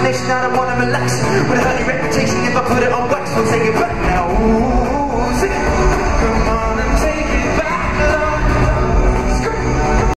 imagination, I don't wanna relax. With a honey reputation, if I put it on wax, we'll take it back now. Ooh,